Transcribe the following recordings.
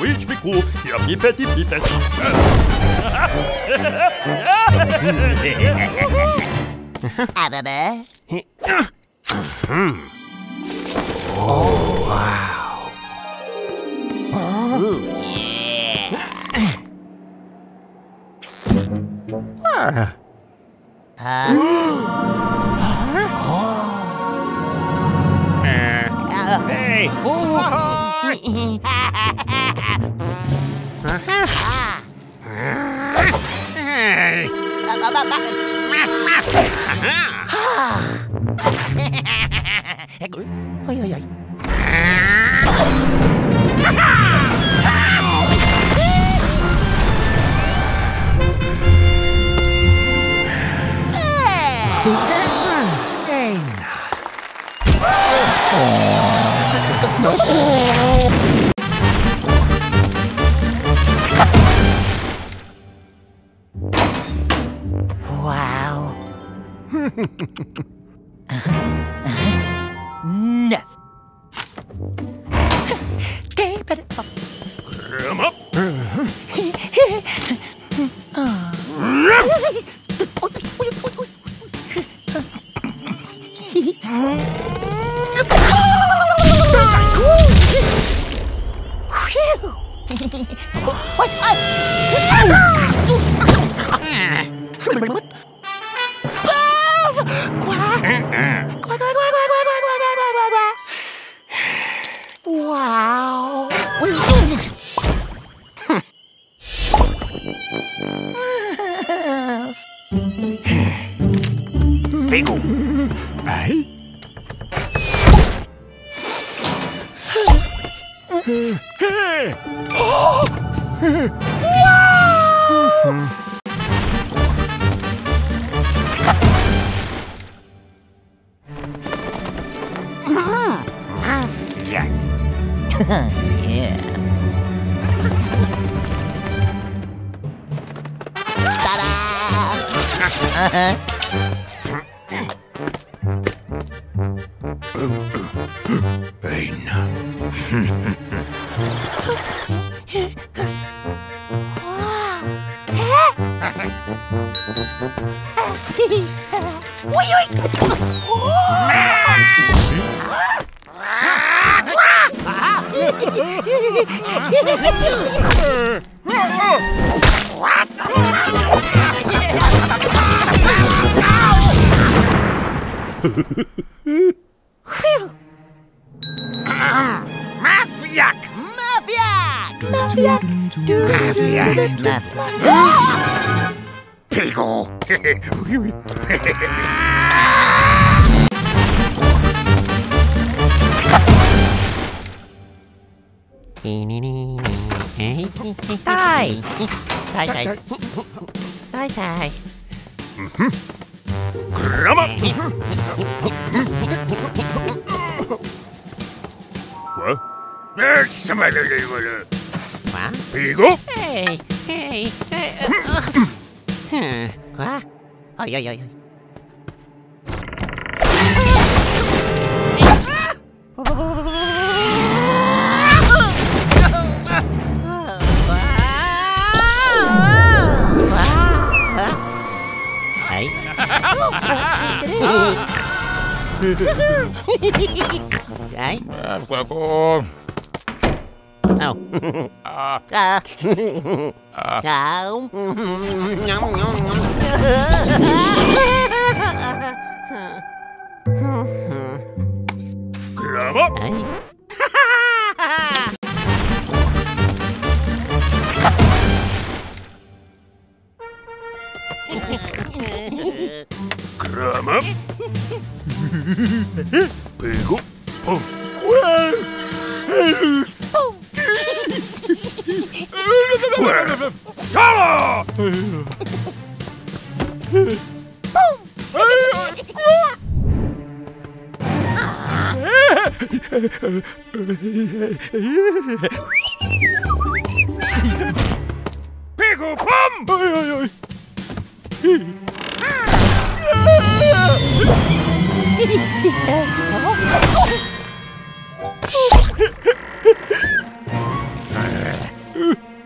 Which be cool. Here, pipetty, pipetty. Ababa. Oh, Ooh, yeah. Hey! Ôi, ôi, ôi. Wow. Neuf. Okay, but Come up. Pegou. Ai? Uau! yeah. Ta-da! Eina. Oi, oi! Oh! No. Mafiak! Mafia! Mafia! Mafiak! Mafia! Pico! Tai! Tai, tai. Tai, tai. Mhm. 그라마 뭐? 아, 진짜 말려 이거는 비고? 에이 에이 에이 어, 어, 어, 어, 어, 어, 어, 어, Đấy. À, cô... cô... Nào. À. À. À. À. Nhắm, nhắm, nhắm. Bravo. Đấy. 배고파. 살아! 배고픔!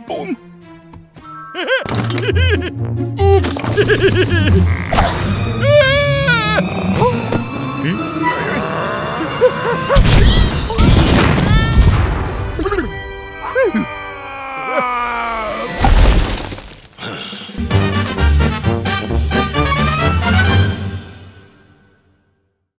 Boom! Oops!